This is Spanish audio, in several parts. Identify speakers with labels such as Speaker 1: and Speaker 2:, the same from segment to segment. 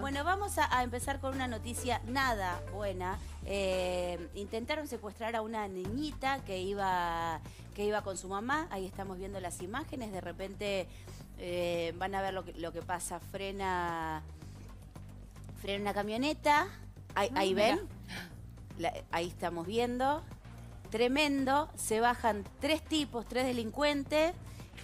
Speaker 1: Bueno, vamos a, a empezar con una noticia nada buena. Eh, intentaron secuestrar a una niñita que iba, que iba con su mamá. Ahí estamos viendo las imágenes. De repente eh, van a ver lo que, lo que pasa. Frena, frena una camioneta. Ahí,
Speaker 2: Ah,
Speaker 1: ahí ven. La- ahí estamos viendo. Tremendo. Se bajan tres tipos, tres delincuentes.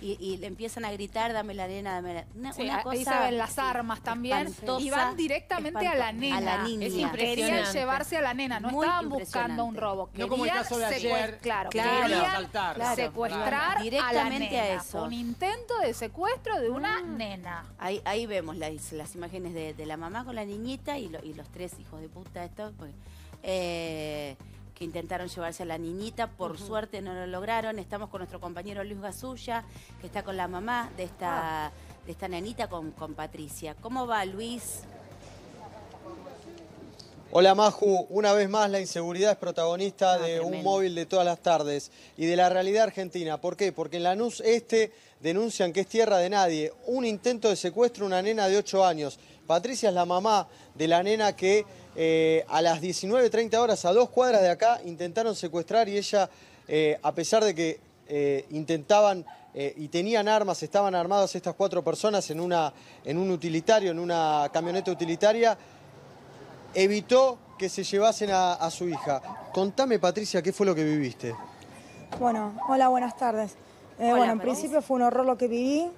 Speaker 1: Y, y le empiezan a gritar, dame la nena, dame la... Una,
Speaker 2: Sí,
Speaker 1: una
Speaker 2: ahí se
Speaker 1: cosa
Speaker 2: ven las armas también y van directamente a la nena.
Speaker 1: A la niña.
Speaker 3: Es
Speaker 2: Querían
Speaker 3: impresionante.
Speaker 2: llevarse a la nena, no
Speaker 1: Muy
Speaker 2: estaban buscando un robo.
Speaker 4: No como el
Speaker 2: querían
Speaker 4: caso de ayer,
Speaker 2: Claro,
Speaker 1: Claro.
Speaker 2: querían
Speaker 4: asaltar.
Speaker 1: Claro,
Speaker 2: secuestrar
Speaker 1: claro.
Speaker 2: a
Speaker 1: Directamente
Speaker 2: la
Speaker 1: a
Speaker 2: nena.
Speaker 1: eso.
Speaker 2: Un intento de secuestro de una
Speaker 1: Mm.
Speaker 2: nena.
Speaker 1: Ahí, ahí vemos las, las imágenes de, de la mamá con la niñita y, lo- y los tres hijos de puta estos pues, eh, que intentaron llevarse a la niñita. Por suerte no lo lograron. Estamos con nuestro compañero Luis Gasulla, que está con la mamá de esta, de esta nenita, con, con Patricia. ¿Cómo va, Luis?
Speaker 5: Hola Maju, una vez más la inseguridad es protagonista
Speaker 1: Ah,
Speaker 5: de un móvil de todas las tardes y de la realidad argentina. ¿Por qué? Porque en Lanús Este denuncian que es tierra de nadie. Un intento de secuestro a una nena de 8 años. Patricia es la mamá de la nena que eh, a las 19.30 horas, a dos cuadras de acá, intentaron secuestrar y ella, eh, a pesar de que eh, intentaban eh, y tenían armas, estaban armadas estas cuatro personas en, una, en un utilitario, en una camioneta utilitaria, evitó que se llevasen a, a su hija. Contame, Patricia, ¿qué fue lo que viviste?
Speaker 6: Bueno, hola, buenas tardes. Eh,
Speaker 1: Hola,
Speaker 6: bueno, en principio fue un horror lo que viví.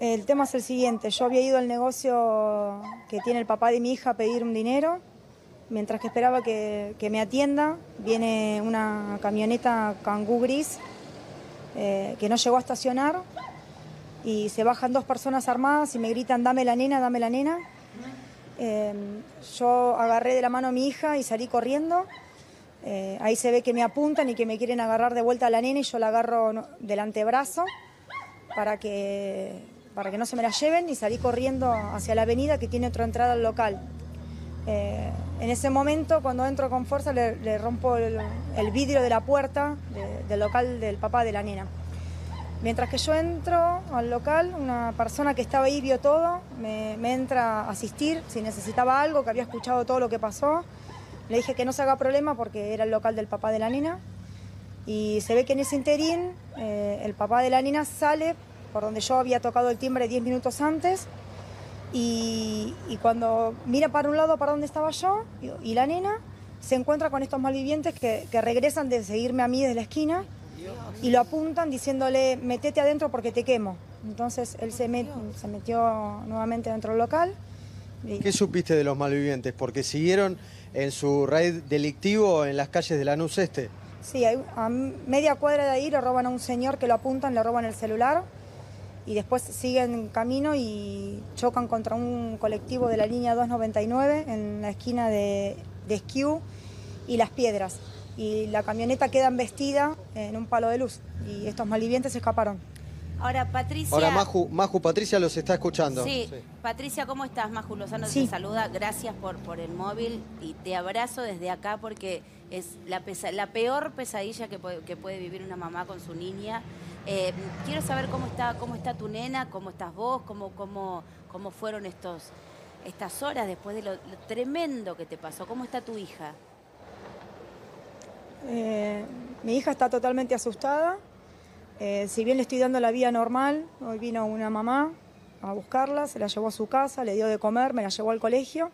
Speaker 6: El tema es el siguiente, yo había ido al negocio que tiene el papá de mi hija a pedir un dinero. Mientras que esperaba que, me atienda, viene una camioneta Kangoo gris eh, que no llegó a estacionar y se bajan dos personas armadas y me gritan, dame la nena, dame la nena. Eh, yo agarré de la mano a mi hija y salí corriendo. Eh, ahí se ve que me apuntan y que me quieren agarrar de vuelta a la nena y yo la agarro del antebrazo para que, para que no se me la lleven y salí corriendo hacia la avenida que tiene otra entrada al local. Eh, en ese momento, cuando entro con fuerza, le, rompo el, vidrio de la puerta de- del local del papá de la nena. Mientras que yo entro al local, una persona que estaba ahí vio todo, me, me entra a asistir si necesitaba algo, que había escuchado todo lo que pasó. Le dije que no se haga problema porque era el local del papá de la nena. Y se ve que en ese interín eh, el papá de la nena sale por donde yo había tocado el timbre 10 minutos antes. Y, y cuando mira para un lado para donde estaba yo y, la nena, se encuentra con estos malvivientes que, que regresan de seguirme a mí desde la esquina y lo apuntan diciéndole, metete adentro porque te quemo. Entonces él se, met- se metió nuevamente dentro del local. y-
Speaker 5: ¿Qué supiste de los malvivientes? Porque siguieron en su raid delictivo en las calles de Lanús Este.
Speaker 6: Sí, a media cuadra de ahí lo roban a un señor que lo apuntan, le roban el celular y después siguen camino y chocan contra un colectivo de la línea 299 en la esquina de, de Esquiú y Las Piedras. Y la camioneta queda embestida en un palo de luz y estos malvivientes escaparon.
Speaker 1: Ahora, Patricia...
Speaker 5: Ahora Maju, Maju, Patricia los está escuchando.
Speaker 1: Sí. Patricia, ¿cómo estás? Maju Lozano
Speaker 6: Sí.
Speaker 1: te saluda. Gracias por, por el móvil y te abrazo desde acá porque es la, pesa- la peor pesadilla que puede, que puede vivir una mamá con su niña. Eh, quiero saber cómo está, cómo está tu nena, cómo estás vos, cómo, cómo, cómo fueron estos, estas horas después de lo, tremendo que te pasó. ¿Cómo está tu hija?
Speaker 6: Eh, mi hija está totalmente asustada. Eh, si bien le estoy dando la vía normal, hoy vino una mamá a buscarla, se la llevó a su casa, le dio de comer, me la llevó al colegio.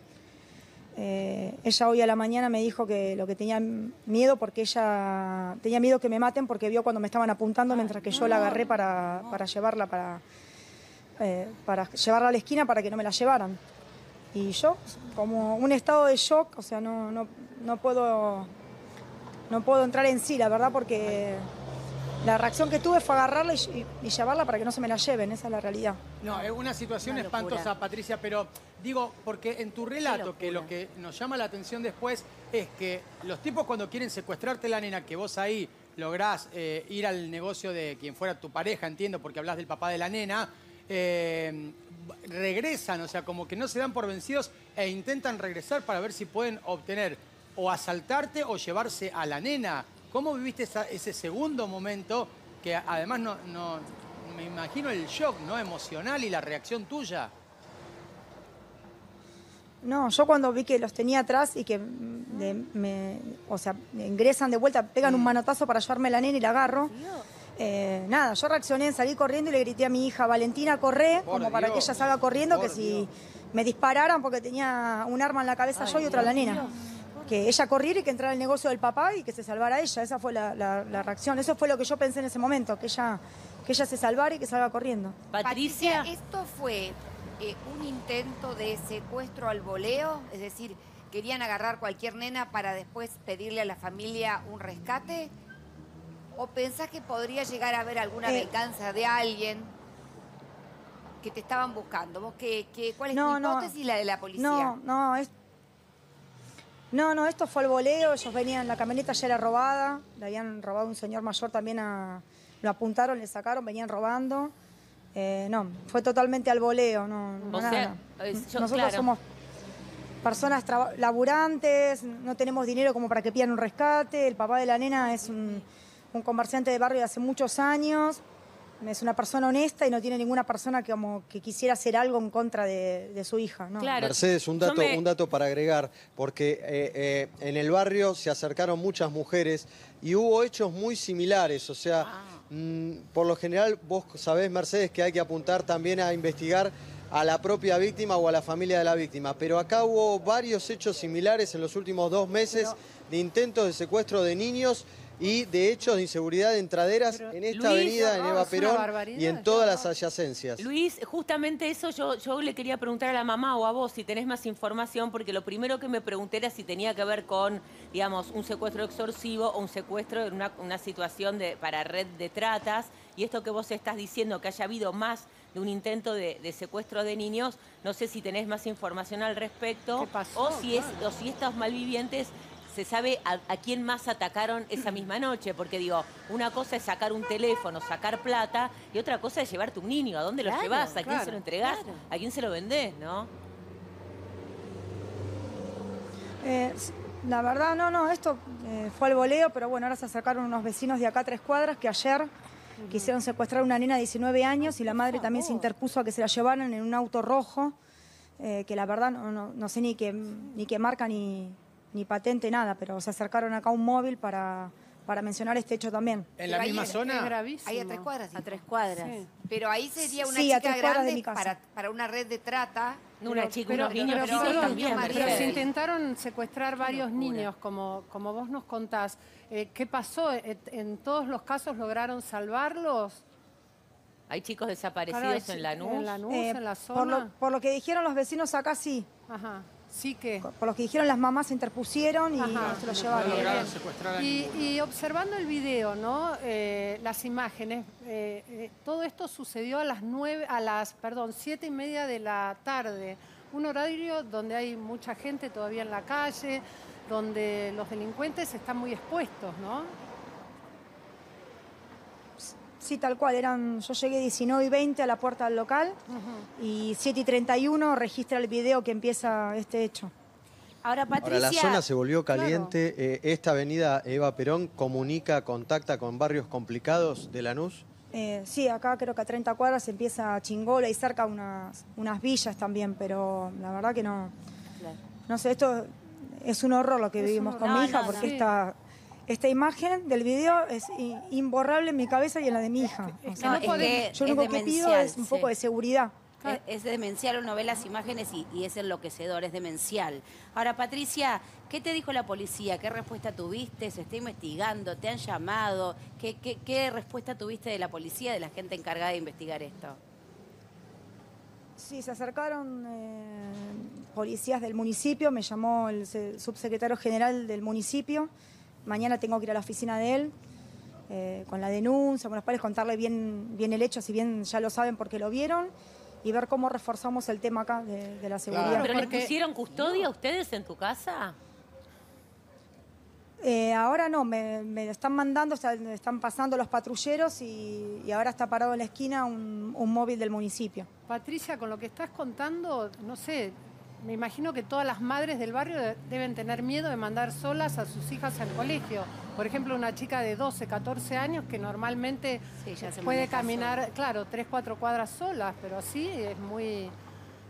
Speaker 6: Eh, ella hoy a la mañana me dijo que lo que tenía miedo, porque ella tenía miedo que me maten porque vio cuando me estaban apuntando mientras que yo la agarré para, para llevarla para, eh, para llevarla a la esquina para que no me la llevaran. Y yo, como un estado de shock, o sea, no, no, no puedo no puedo entrar en sí, la verdad, porque la reacción que tuve fue agarrarla y, y- y llevarla para que no se me la lleven, esa es la realidad.
Speaker 4: No, es una situación
Speaker 1: Una
Speaker 4: espantosa, Patricia, pero digo, porque en tu relato, que lo que nos llama la atención después es que los tipos cuando quieren secuestrarte la nena, que vos ahí lográs eh, ir al negocio de quien fuera tu pareja, entiendo, porque hablas del papá de la nena, eh, regresan, o sea, como que no se dan por vencidos e intentan regresar para ver si pueden obtener o asaltarte o llevarse a la nena. ¿Cómo viviste esa- ese segundo momento que además no, no- me imagino el shock ¿no? emocional y la reacción tuya?
Speaker 6: No, yo cuando vi que los tenía atrás y que mm, de- me, o sea, ingresan de vuelta, pegan
Speaker 1: Mm.
Speaker 6: un manotazo para llevarme la nena y la agarro. eh, nada, yo reaccioné, salí corriendo y le grité a mi hija, Valentina, corre,
Speaker 4: Por
Speaker 6: como para que ella salga corriendo, que si
Speaker 4: Dios.
Speaker 6: me dispararan porque tenía un arma en la cabeza yo y otra la nena. Que ella corriera y que entrara al negocio del papá y que se salvara ella. Esa fue la, la- la reacción. Eso fue lo que yo pensé en ese momento, que ella, que ella se salvara y que salga corriendo.
Speaker 3: Patricia, ¿esto fue eh, un intento de secuestro al voleo? Es decir, ¿querían agarrar cualquier nena para después pedirle a la familia un rescate? ¿O pensás que podría llegar a haber alguna
Speaker 6: Eh,
Speaker 3: venganza de alguien que te estaban buscando? ¿Vos qué, qué- ¿Cuál es
Speaker 6: No,
Speaker 3: tu
Speaker 6: no.
Speaker 3: hipótesis y la de la policía?
Speaker 6: No, no, es... No, no, esto fue el voleo, ellos venían, la camioneta ya era robada, le habían robado un señor mayor también, a, lo apuntaron, le sacaron, venían robando. Eh, no, fue totalmente al voleo, no, no
Speaker 7: O
Speaker 6: nada.
Speaker 7: sea, es- yo-
Speaker 6: Nosotros
Speaker 7: claro.
Speaker 6: somos personas laburantes, no tenemos dinero como para que pidan un rescate, el papá de la nena es un, un comerciante de barrio de hace muchos años, es una persona honesta y no tiene ninguna persona que, como, que quisiera hacer algo en contra de, de su hija. ¿no?
Speaker 7: Claro.
Speaker 5: Mercedes, un dato,
Speaker 7: me-
Speaker 5: un dato para agregar, porque eh, eh, en el barrio se acercaron muchas mujeres y hubo hechos muy similares, o sea,
Speaker 7: Ah.
Speaker 5: mm, por lo general vos sabés, Mercedes, que hay que apuntar también a investigar a la propia víctima o a la familia de la víctima, pero acá hubo varios hechos similares en los últimos dos meses de intentos de secuestro de niños y de hechos de inseguridad en traderas en esta
Speaker 7: Luis,
Speaker 5: avenida, en
Speaker 8: no,
Speaker 5: Eva Perón y en todas
Speaker 8: no.
Speaker 5: las adyacencias.
Speaker 7: Luis, justamente eso yo, yo le quería preguntar a la mamá o a vos si tenés más información, porque lo primero que me pregunté era si tenía que ver con, digamos, un secuestro extorsivo o un secuestro en una, una situación de, para red de tratas. Y esto que vos estás diciendo, que haya habido más de un intento de, de secuestro de niños, no sé si tenés más información al respecto
Speaker 8: ¿Qué pasó?
Speaker 7: o si, es, o si estos malvivientes se sabe a, a quién más atacaron esa misma noche, porque digo, una cosa es sacar un teléfono, sacar plata, y otra cosa es llevarte un niño, ¿a dónde lo
Speaker 1: Claro,
Speaker 7: llevas? ¿A quién
Speaker 8: claro,
Speaker 7: se lo entregás?
Speaker 1: claro.
Speaker 7: ¿A quién se lo vendés, no?
Speaker 6: Eh, la verdad, no, no, esto eh, fue al voleo, pero bueno, ahora se acercaron unos vecinos de acá a tres cuadras que ayer quisieron secuestrar a una nena de 19 años y la madre también se interpuso a que se la llevaran en un auto rojo, eh, que la verdad no, no- no sé ni qué, ni qué marca ni, ni patente, nada, pero se acercaron acá a un móvil para, para mencionar este hecho también.
Speaker 4: ¿En la
Speaker 3: Pero ahí
Speaker 4: misma
Speaker 3: es-
Speaker 8: Es
Speaker 4: zona?
Speaker 8: gravísimo.
Speaker 3: Ahí a tres cuadras.
Speaker 1: A tres cuadras.
Speaker 8: Sí.
Speaker 3: Pero ahí sería una
Speaker 6: Sí, a
Speaker 3: chica
Speaker 6: tres cuadras de
Speaker 3: grande
Speaker 6: mi casa.
Speaker 3: para, para una red de trata.
Speaker 7: No, una chica,
Speaker 8: pero-
Speaker 7: unos niños
Speaker 8: pero-
Speaker 7: chicos
Speaker 8: pero-
Speaker 7: también.
Speaker 8: se intentaron secuestrar varios niños, como, como vos nos contás. Eh, ¿Qué pasó? Eh, ¿En todos los casos lograron salvarlos?
Speaker 7: Hay chicos desaparecidos
Speaker 8: Claro,
Speaker 7: en Lanús.
Speaker 8: En Lanús,
Speaker 6: Eh,
Speaker 8: en la
Speaker 6: por, lo,
Speaker 8: zona.
Speaker 6: por lo que dijeron los vecinos acá, sí.
Speaker 8: Ajá. Sí que.
Speaker 6: Por lo que dijeron las mamás se interpusieron y
Speaker 8: Ajá.
Speaker 6: se lo
Speaker 4: No
Speaker 6: llevaron.
Speaker 4: a
Speaker 8: Y, y observando el video, ¿no? Eh, las imágenes, eh, eh, todo esto sucedió a las nueve, a las, perdón, siete y media de la tarde. Un horario donde hay mucha gente todavía en la calle, donde los delincuentes están muy expuestos, ¿no?
Speaker 6: Sí, tal cual. Eran, yo llegué 19 y 20 a la puerta del local y 7 y 31 registra el video que empieza este hecho.
Speaker 1: Ahora, Patricia.
Speaker 5: Ahora, la zona se volvió caliente. Eh, esta avenida Eva Perón comunica, contacta con barrios complicados de Lanús.
Speaker 6: Eh, sí, acá creo que a 30 cuadras empieza Chingola y cerca unas, unas villas también, pero la verdad que no.
Speaker 1: Claro.
Speaker 6: No sé, esto es un horror lo que vivimos con
Speaker 1: No,
Speaker 6: mi hija,
Speaker 1: no,
Speaker 6: porque
Speaker 8: no.
Speaker 6: esta, esta imagen del video es imborrable en mi cabeza y en la de mi hija. O sea,
Speaker 1: No,
Speaker 8: no podemos-
Speaker 6: yo lo único que pido es un
Speaker 1: sí.
Speaker 6: poco de seguridad.
Speaker 1: Es, es demencial, uno ve las imágenes y, y es enloquecedor, es demencial. Ahora, Patricia, ¿qué te dijo la policía? ¿Qué respuesta tuviste? ¿Se está investigando? ¿Te han llamado? ¿Qué, qué, qué respuesta tuviste de la policía, de la gente encargada de investigar esto?
Speaker 6: Sí, se acercaron eh, policías del municipio, me llamó el se- subsecretario general del municipio. Mañana tengo que ir a la oficina de él eh, con la denuncia, con los padres, contarle bien, bien el hecho, si bien ya lo saben porque lo vieron, y ver cómo reforzamos el tema acá de, de la seguridad.
Speaker 7: ¿Pero les
Speaker 8: porque-
Speaker 7: pusieron custodia a ustedes en tu casa?
Speaker 6: Eh, ahora no, me, están mandando, o sea, me están pasando los patrulleros y, y ahora está parado en la esquina un, un móvil del municipio.
Speaker 8: Patricia, con lo que estás contando, no sé, me imagino que todas las madres del barrio de- deben tener miedo de mandar solas a sus hijas al colegio. Por ejemplo, una chica de 12, 14 años que normalmente
Speaker 1: Sí, ya se
Speaker 8: puede caminar, claro, 3, 4 cuadras solas, pero así es muy,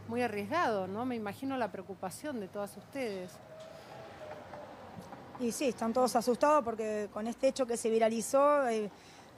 Speaker 8: muy arriesgado, ¿no? Me imagino la preocupación de todas ustedes.
Speaker 6: Y sí, están todos asustados porque con este hecho que se viralizó, eh,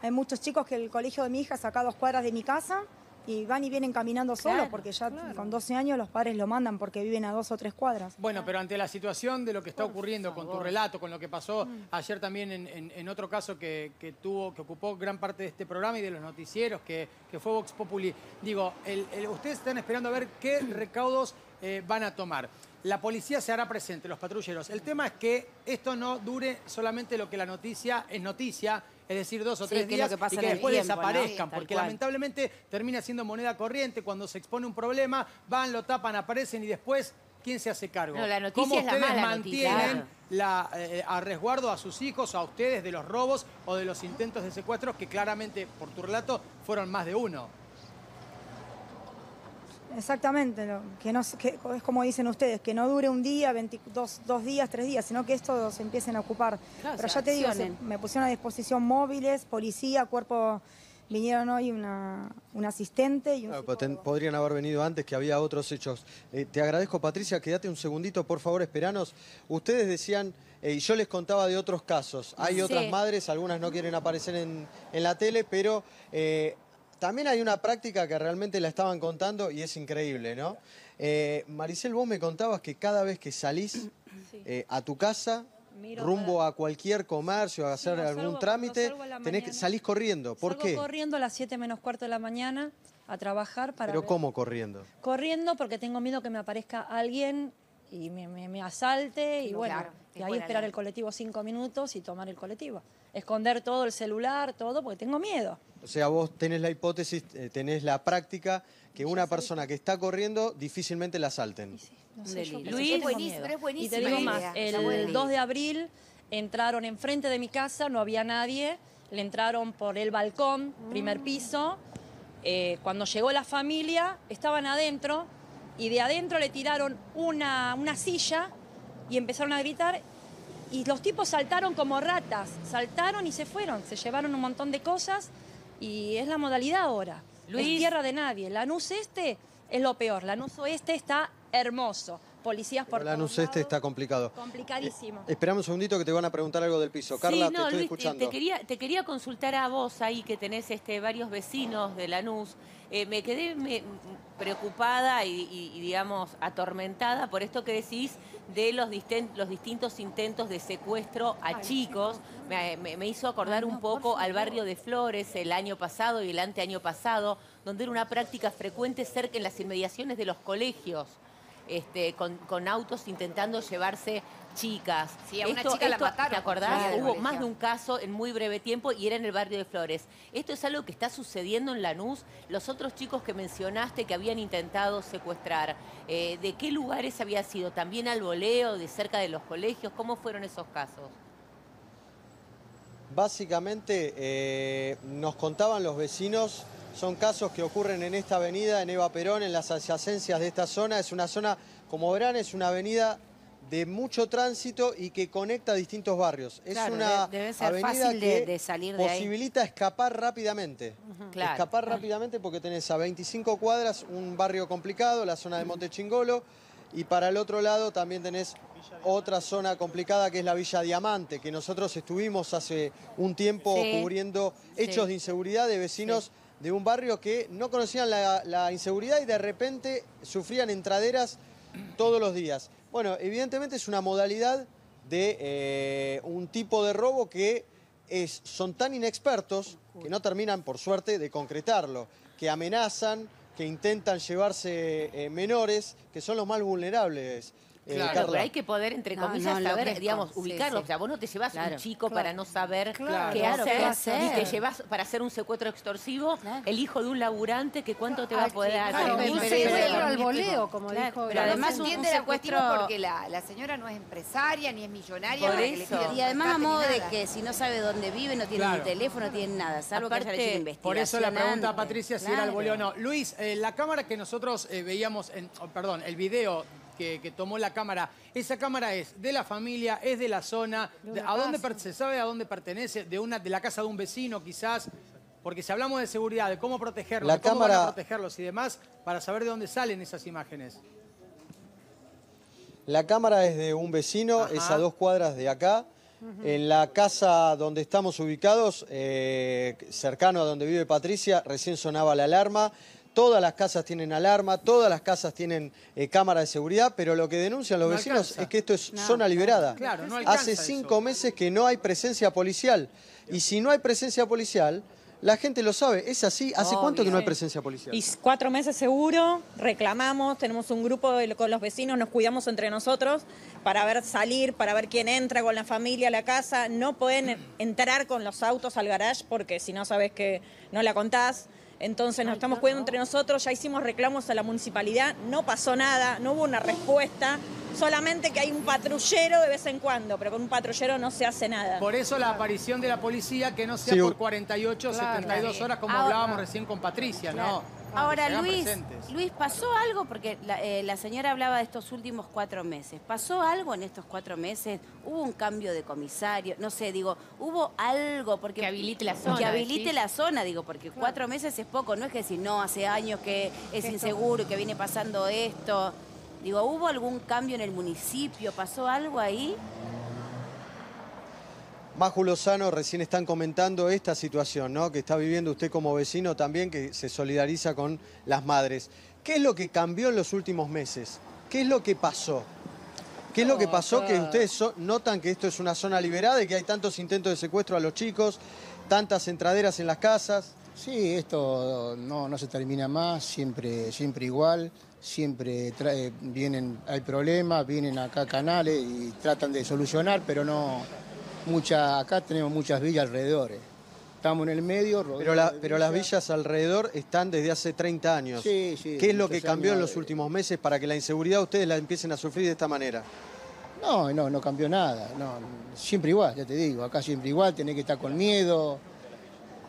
Speaker 6: hay muchos chicos que el colegio de mi hija saca a dos cuadras de mi casa y van y vienen caminando solos
Speaker 1: Claro,
Speaker 6: porque ya con 12 años los padres lo mandan porque viven a dos o tres cuadras.
Speaker 4: Bueno, pero ante la situación de lo que está ocurriendo con tu relato, con lo que pasó ayer también en, en- en otro caso que, que tuvo, que ocupó gran parte de este programa y de los noticieros, que, que fue Vox Populi, digo, el- el- ustedes están esperando a ver qué recaudos eh, van a tomar. La policía se hará presente, los patrulleros. El tema es que esto no dure solamente lo que la noticia es noticia, es decir, dos o
Speaker 1: Sí,
Speaker 4: tres días
Speaker 1: que
Speaker 4: y que después
Speaker 1: tiempo, ¿no?
Speaker 4: desaparezcan, porque
Speaker 1: cual.
Speaker 4: lamentablemente termina siendo moneda corriente. Cuando se expone un problema, van, lo tapan, aparecen y después, ¿quién se hace cargo?
Speaker 7: No, la noticia
Speaker 4: ¿Cómo
Speaker 7: es la
Speaker 4: ustedes
Speaker 7: mala
Speaker 4: mantienen la, eh, a resguardo a sus hijos, a ustedes, de los robos o de los intentos de secuestros que claramente, por tu relato, fueron más de uno?
Speaker 6: Exactamente, lo- que no, que es como dicen ustedes, que no dure un día, 22 dos días, tres días, sino que estos se empiecen a ocupar.
Speaker 1: Claro,
Speaker 6: Pero ya te digo, se- me pusieron a disposición móviles, policía, cuerpo, vinieron hoy una, un asistente y un
Speaker 5: Claro, pero ten-
Speaker 6: psicólogo.
Speaker 5: podrían haber venido antes, que había otros hechos. Eh, te agradezco, Patricia, quédate un segundito, por favor, esperanos. Ustedes decían, eh, y yo les contaba de otros casos. Hay
Speaker 1: Sí.
Speaker 5: otras madres, algunas no quieren aparecer en, en la tele, pero eh, también hay una práctica que realmente la estaban contando y es increíble, ¿no? Eh, Maricel, vos me contabas que cada vez que salís eh, a tu casa,
Speaker 9: Miro
Speaker 5: rumbo
Speaker 9: para-
Speaker 5: a cualquier comercio, a hacer algún
Speaker 9: salgo-
Speaker 5: trámite, tenés que, salís corriendo. ¿Por
Speaker 9: Salgo
Speaker 5: qué?
Speaker 9: corriendo a las 7 menos cuarto de la mañana a trabajar para
Speaker 5: Pero
Speaker 9: ver-
Speaker 5: ¿cómo corriendo?
Speaker 9: corriendo porque tengo miedo que me aparezca alguien y me, me- me asalte y
Speaker 3: No,
Speaker 9: bueno,
Speaker 3: claro,
Speaker 9: y ahí esperar
Speaker 3: la-
Speaker 9: el colectivo cinco minutos y tomar el colectivo. Esconder todo el celular, todo, porque tengo miedo.
Speaker 5: O sea, vos tenés la hipótesis, eh, tenés la práctica que una persona que está corriendo difícilmente la salten.
Speaker 9: Y sí, no
Speaker 1: Un
Speaker 9: sé, yo,
Speaker 1: delirio.
Speaker 9: yo
Speaker 7: Luis,
Speaker 3: buenísimo,
Speaker 9: miedo.
Speaker 3: pero es
Speaker 9: Y te digo más, el 2 de abril entraron enfrente de mi casa, no había nadie, le entraron por el balcón, primer piso. Eh, cuando llegó la familia, estaban adentro y de adentro le tiraron una, una silla y empezaron a gritar y los tipos saltaron como ratas, saltaron y se fueron, se llevaron un montón de cosas y es la modalidad ahora.
Speaker 7: Luis.
Speaker 9: Es tierra de nadie. Lanús este es lo peor, Lanús oeste está hermoso. Policías por
Speaker 5: la NUS este está complicado.
Speaker 9: Complicadísimo.
Speaker 5: Esperame un segundito que te van a preguntar algo del piso. Carla,
Speaker 7: sí,
Speaker 5: te estoy
Speaker 7: Luis,
Speaker 5: escuchando.
Speaker 7: Te quería, te quería consultar a vos ahí que tenés este, varios vecinos de Lanús. Eh, me quedé me- preocupada y, y- y, digamos, atormentada por esto que decís de los, disten- los distintos intentos de secuestro a chicos. Me, me- me hizo acordar un poco al barrio de Flores el año pasado y el anteaño pasado, donde era una práctica frecuente cerca en las inmediaciones de los colegios. Este, con, con autos intentando llevarse chicas.
Speaker 3: Sí, a una chica la mataron
Speaker 7: ¿Te acordás? Hubo más de un caso en muy breve tiempo y era en el barrio de Flores. ¿Esto es algo que está sucediendo en Lanús? Los otros chicos que mencionaste que habían intentado secuestrar, eh, ¿de qué lugares había sido? ¿También al voleo, de cerca de los colegios? ¿Cómo fueron esos casos?
Speaker 5: Básicamente, eh, nos contaban los vecinos, son casos que ocurren en esta avenida, en Eva Perón, en las adyacencias de esta zona. Es una zona, como verán, es una avenida de mucho tránsito y que conecta distintos barrios. Es
Speaker 1: Claro,
Speaker 5: una
Speaker 1: de- debe ser
Speaker 5: avenida
Speaker 1: fácil de-
Speaker 5: que
Speaker 1: de salir de ahí.
Speaker 5: posibilita escapar rápidamente.
Speaker 7: Claro.
Speaker 5: Escapar rápidamente porque tenés a 25 cuadras un barrio complicado, la zona de Monte Chingolo, y para el otro lado también tenés otra zona complicada que es la Villa Diamante, que nosotros estuvimos hace un tiempo
Speaker 1: Sí.
Speaker 5: cubriendo
Speaker 1: Sí.
Speaker 5: hechos de inseguridad de vecinos de un barrio que no conocían la, inseguridad y de repente sufrían entraderas todos los días. Bueno, evidentemente es una modalidad de eh, un tipo de robo que es, son tan inexpertos que no terminan, por suerte, de concretarlo, que amenazan, que intentan llevarse eh, menores, que son los más vulnerables. Eh,
Speaker 4: Claro,
Speaker 7: Claro,
Speaker 5: Carla.
Speaker 7: pero hay que poder, entre comillas,
Speaker 1: no,
Speaker 7: saber, digamos, ubicarlo.
Speaker 1: sí.
Speaker 7: O sea, vos no te llevas
Speaker 1: Claro.
Speaker 7: un chico para no saber
Speaker 8: Claro,
Speaker 7: qué
Speaker 1: claro,
Speaker 7: hacer,
Speaker 1: qué hacer.
Speaker 7: ni te llevas para hacer un secuestro extorsivo
Speaker 1: Claro.
Speaker 7: el hijo de un laburante que cuánto te va a
Speaker 3: Ay,
Speaker 7: poder
Speaker 3: sí,
Speaker 7: dar.
Speaker 3: claro,
Speaker 8: Claro,
Speaker 3: pero-
Speaker 8: un secuestro al voleo, como
Speaker 1: Claro,
Speaker 8: dijo.
Speaker 1: pero
Speaker 3: Además,
Speaker 1: además
Speaker 3: no se
Speaker 1: un-
Speaker 3: entiende
Speaker 1: un
Speaker 3: objetivo
Speaker 1: secuestro-
Speaker 3: porque la, la señora no es empresaria ni es millonaria.
Speaker 7: Por eso.
Speaker 1: Y además a modo de que si no sabe dónde vive, no tiene
Speaker 4: Claro.
Speaker 1: ni teléfono, no tiene nada, salvo que haya
Speaker 7: Aparte,
Speaker 1: hecho una investigación.
Speaker 4: Por eso la pregunta a. Patricia si era el
Speaker 1: Claro.
Speaker 4: voleo o no. Luis, eh, la cámara que nosotros eh, veíamos, en, oh, perdón, el video que, que tomó la cámara, esa cámara es de la familia, es de la zona, de- ¿a dónde se sabe a dónde pertenece? De una, de la casa de un vecino, quizás. Porque si hablamos de seguridad, de cómo protegerlos,
Speaker 5: La
Speaker 4: de cómo van
Speaker 5: cámara-
Speaker 4: a protegerlos y demás, para saber de dónde salen esas imágenes.
Speaker 5: La cámara es de un vecino,
Speaker 4: Ajá.
Speaker 5: es a dos cuadras de acá. En la casa donde estamos ubicados, eh, cercano a donde vive Patricia, recién sonaba la alarma. Todas las casas tienen alarma, todas las casas tienen eh, cámara de seguridad, pero lo que denuncian los
Speaker 4: No
Speaker 5: vecinos
Speaker 4: alcanza.
Speaker 5: es que esto es
Speaker 1: No,
Speaker 5: zona liberada.
Speaker 4: Claro, no
Speaker 5: Hace
Speaker 4: eso.
Speaker 5: cinco meses que no hay presencia policial. Y si no hay presencia policial, la gente lo sabe. Es así. ¿Hace cuánto que no hay presencia policial?
Speaker 9: Y cuatro meses seguro, reclamamos, tenemos un grupo de- con los vecinos, nos cuidamos entre nosotros para ver salir, para ver quién entra con la familia a la casa. No pueden entrar con los autos al garage porque si no sabes que no la contás. Entonces nos estamos cuidando entre nosotros, ya hicimos reclamos a la municipalidad, no pasó nada, no hubo una respuesta, solamente que hay un patrullero de vez en cuando, pero con un patrullero no se hace nada.
Speaker 4: Por eso la aparición de la policía que no sea
Speaker 5: Sí,
Speaker 4: por
Speaker 5: u-
Speaker 4: 48,
Speaker 8: Claro.
Speaker 4: 72 horas como
Speaker 1: Ahora-
Speaker 4: hablábamos recién con Patricia, ¿no?
Speaker 1: Ahora, Luis,
Speaker 4: presentes.
Speaker 1: Luis, ¿pasó algo? Porque la, eh, la señora hablaba de estos últimos cuatro meses. ¿Pasó algo en estos cuatro meses? ¿Hubo un cambio de comisario? No sé, digo, ¿hubo algo? Porque,
Speaker 7: Que habilite la zona,
Speaker 1: Que habilite la zona, digo, porque cuatro meses es poco. No es que decir, no, hace años que es inseguro y que viene pasando esto. Digo, ¿hubo algún cambio en el municipio? ¿Pasó algo ahí?
Speaker 5: Maju Lozano recién están comentando esta situación, ¿no? Que está viviendo usted como vecino también, que se solidariza con las madres. ¿Qué es lo que cambió en los últimos meses? ¿Qué es lo que pasó? ¿Qué es lo que pasó que ustedes so- notan que esto es una zona liberada y que hay tantos intentos de secuestro a los chicos, tantas entraderas en las casas?
Speaker 10: Sí, esto no, no se termina más, siempre, siempre igual, siempre trae- vienen, hay problemas, vienen acá canales y tratan de solucionar, pero no, mucha, acá tenemos muchas villas alrededor. Estamos en el medio.
Speaker 5: Pero, la- pero las villas alrededor están desde hace 30 años.
Speaker 10: Sí, sí,
Speaker 5: ¿Qué es lo que cambió en los
Speaker 10: de-
Speaker 5: últimos meses para que la inseguridad ustedes la empiecen a sufrir de esta manera?
Speaker 10: No, no, no cambió nada. No, siempre igual, ya te digo. Acá siempre igual, tenés que estar con miedo.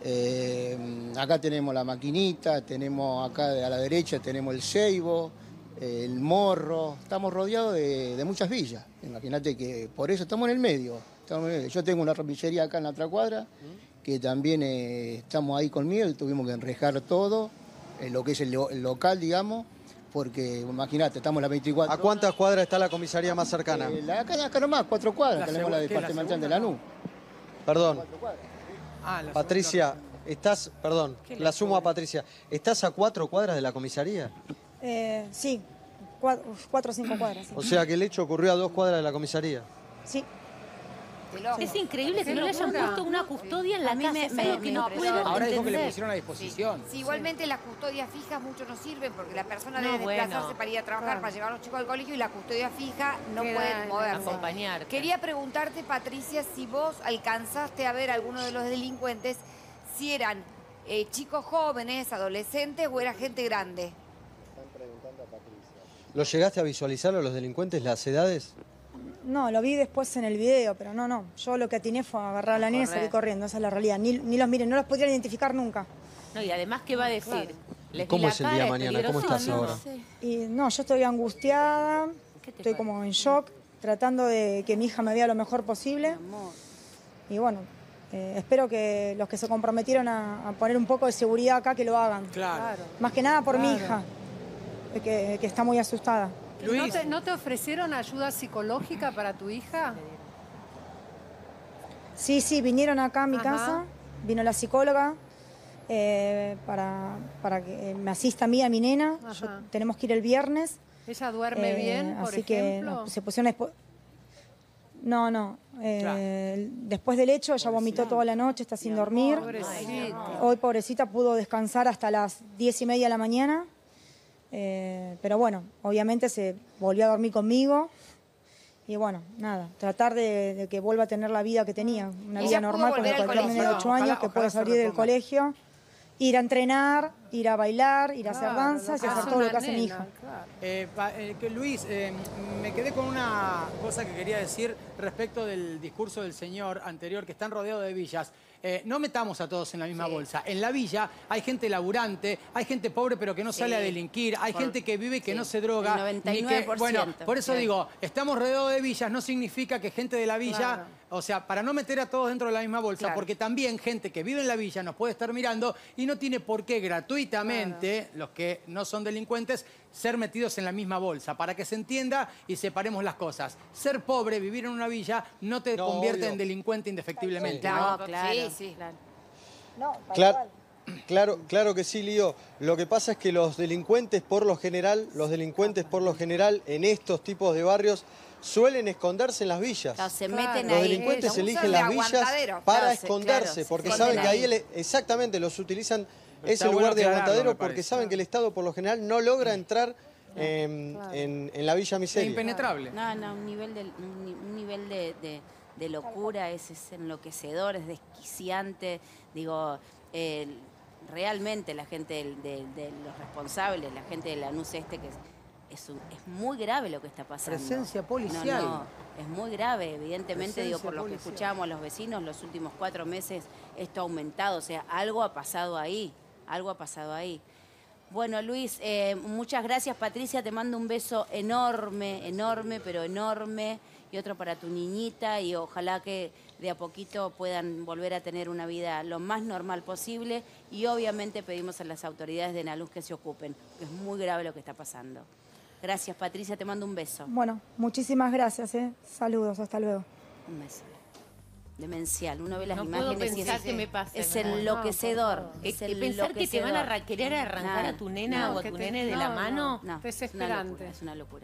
Speaker 10: Eh, acá tenemos la maquinita, tenemos acá a la derecha tenemos el ceibo, el morro. Estamos rodeados de, de muchas villas. Imagínate que por eso estamos en el medio. Yo tengo una ropicería acá en la otra cuadra, que también eh, estamos ahí con miedo y tuvimos que enrejar todo, eh, lo que es el, lo- el local, digamos, porque imagínate, estamos a las 24
Speaker 5: ¿A cuántas cuadras está la comisaría más cercana?
Speaker 10: eh, la- acá, acá nomás, cuatro cuadras,
Speaker 4: La
Speaker 10: tenemos la
Speaker 4: ¿qué es la
Speaker 10: departamental de? Lanús.
Speaker 5: Perdón.
Speaker 4: Ah, la
Speaker 5: Patricia, estás, perdón, la sumo a Patricia. ¿Estás a cuatro cuadras de la comisaría?
Speaker 6: Eh, sí, cuatro, cuatro o cinco cuadras. sí.
Speaker 5: O sea que el hecho ocurrió a dos cuadras de la comisaría.
Speaker 6: Sí.
Speaker 7: Es increíble que no le hayan puesto una custodia en la
Speaker 1: A
Speaker 7: casa.
Speaker 1: me-
Speaker 7: es algo que no puedo
Speaker 4: Ahora dijo que le pusieron a disposición.
Speaker 3: Sí, igualmente las custodias fijas mucho no sirven porque la persona debe desplazarse para ir a trabajar, para llevar a los chicos al colegio y la custodia fija no
Speaker 8: en-
Speaker 3: moverse.
Speaker 7: Acompañarte.
Speaker 3: Quería preguntarte, Patricia, si vos alcanzaste a ver a alguno de los delincuentes, si eran eh, chicos jóvenes, adolescentes o era gente grande.
Speaker 5: ¿Lo llegaste a visualizar a los delincuentes, las edades?
Speaker 6: No, lo vi después en el video, pero no, no. Yo lo que atiné fue agarrar a la nena y salir corriendo. Esa es la realidad. Ni, ni los miren, no los podrían identificar nunca.
Speaker 7: No, y además, ¿qué va a decir?
Speaker 5: ¿Cómo
Speaker 7: la
Speaker 5: es el
Speaker 7: cara,
Speaker 5: día mañana? ¿Cómo estás
Speaker 7: No,
Speaker 5: ahora?
Speaker 7: no sé.
Speaker 6: Y no, yo estoy angustiada,
Speaker 7: ¿Qué te
Speaker 6: estoy como en shock, tratando de que mi hija me vea lo mejor posible.
Speaker 1: Amor.
Speaker 6: Y bueno, eh, espero que los que se comprometieron a, a poner un poco de seguridad acá, que lo hagan.
Speaker 4: Claro.
Speaker 6: Más que nada por mi hija, que, que está muy asustada.
Speaker 8: ¿No te, no te ofrecieron ayuda psicológica para tu hija?
Speaker 6: Sí, sí, vinieron acá a mi
Speaker 8: Ajá.
Speaker 6: casa, vino la psicóloga eh, para, para que me asista a mí, a mi nena. Yo- tenemos que ir el viernes.
Speaker 8: ¿Ella duerme
Speaker 6: eh,
Speaker 8: bien, por
Speaker 6: así que
Speaker 8: ejemplo?
Speaker 6: se pusieron No, no. eh, Después del hecho, ella vomitó toda la noche, está sin dormir.
Speaker 8: Pobrecita.
Speaker 6: Hoy, pobrecita, pudo descansar hasta las diez y media de la mañana. Eh, pero bueno, obviamente se volvió a dormir conmigo. Y bueno, nada, tratar de, de que vuelva a tener la vida que tenía, una
Speaker 3: ¿Ella
Speaker 6: vida normal como
Speaker 3: volver al
Speaker 6: cualquier de
Speaker 3: colegio?
Speaker 6: 8 años
Speaker 4: Ojalá-
Speaker 6: que puede salir del colegio, ir a entrenar, ir a bailar, ir a hacer danzas y hacer
Speaker 8: hace
Speaker 6: todo lo
Speaker 8: una
Speaker 6: que hace mi hija.
Speaker 8: claro.
Speaker 4: Eh, pa- eh, que Luis, eh, me quedé con una cosa que quería decir respecto del discurso del señor anterior, que están rodeados de villas. Eh, no metamos a todos en la misma bolsa. En la villa hay gente laburante, hay gente pobre pero que no sale a delinquir, hay
Speaker 1: Por-
Speaker 4: gente que vive y que
Speaker 1: sí.
Speaker 4: no se droga.
Speaker 1: El
Speaker 4: ni que-
Speaker 1: 99%,
Speaker 4: bueno, por eso digo, estamos rodeados de villas, no significa que gente de la villa,
Speaker 8: Claro.
Speaker 4: o sea, para no meter a todos dentro de la misma bolsa,
Speaker 3: Claro.
Speaker 4: porque también gente que vive en la villa nos puede estar mirando y no tiene por qué gratuitamente, los que no son delincuentes, ser metidos en la misma bolsa, para que se entienda y separemos las cosas. Ser pobre, vivir en una villa, no te
Speaker 5: No,
Speaker 4: convierte
Speaker 5: obvio.
Speaker 4: en delincuente.
Speaker 3: Claro.
Speaker 1: No, claro.
Speaker 3: Sí, sí.
Speaker 1: claro.
Speaker 6: No,
Speaker 5: Claro, claro, claro que sí, Lío. Lo que pasa es que los delincuentes, por lo general, los delincuentes, por lo general, en estos tipos de barrios, suelen esconderse en las villas.
Speaker 1: Claro, se
Speaker 8: Claro.
Speaker 1: meten
Speaker 5: Los
Speaker 1: ahí.
Speaker 5: delincuentes
Speaker 3: Ellos
Speaker 5: eligen las villas para esconderse, porque
Speaker 1: esconden
Speaker 5: saben que ahí,
Speaker 1: ahí.
Speaker 5: ele- exactamente, los utilizan Ese
Speaker 4: está
Speaker 5: lugar
Speaker 4: bueno
Speaker 5: de aguantadero porque saben que el Estado, por lo general, no logra entrar eh,
Speaker 8: Claro.
Speaker 5: en, en la Villa
Speaker 4: Es
Speaker 5: Miseria.
Speaker 4: impenetrable.
Speaker 1: No, no, un nivel de, un, ni- un nivel de, de- de locura es, es enloquecedor, es desquiciante. Digo, el- realmente la gente de, los responsables, la gente de la NUS este, que es, es, un- es muy grave lo que está pasando.
Speaker 4: Presencia
Speaker 1: No,
Speaker 4: policial.
Speaker 1: no, es muy grave, evidentemente, digo, por lo que escuchamos los vecinos, los últimos cuatro meses esto ha aumentado, o sea, algo ha pasado ahí, algo ha pasado ahí. Bueno, Luis, eh, muchas gracias, Patricia, te mando un beso enorme, enorme, pero enorme, y otro para tu niñita, y ojalá que de a poquito puedan volver a tener una vida lo más normal posible, y obviamente pedimos a las autoridades de Naluz que se ocupen, que es muy grave lo que está pasando. Gracias, Patricia, te mando un beso.
Speaker 6: Bueno, muchísimas gracias, ¿eh? Saludos, hasta luego.
Speaker 1: Un beso. Demencial. Uno ve las
Speaker 7: No puedo
Speaker 1: imágenes y
Speaker 7: pensar
Speaker 1: es,
Speaker 7: que me pase,
Speaker 1: es enloquecedor.
Speaker 8: No,
Speaker 1: es
Speaker 7: que pensar que te van a querer arrancar
Speaker 1: No,
Speaker 7: a tu nena o a tu
Speaker 8: te-
Speaker 7: nene de la
Speaker 8: no.
Speaker 7: mano.
Speaker 1: No, es una locura, es una locura.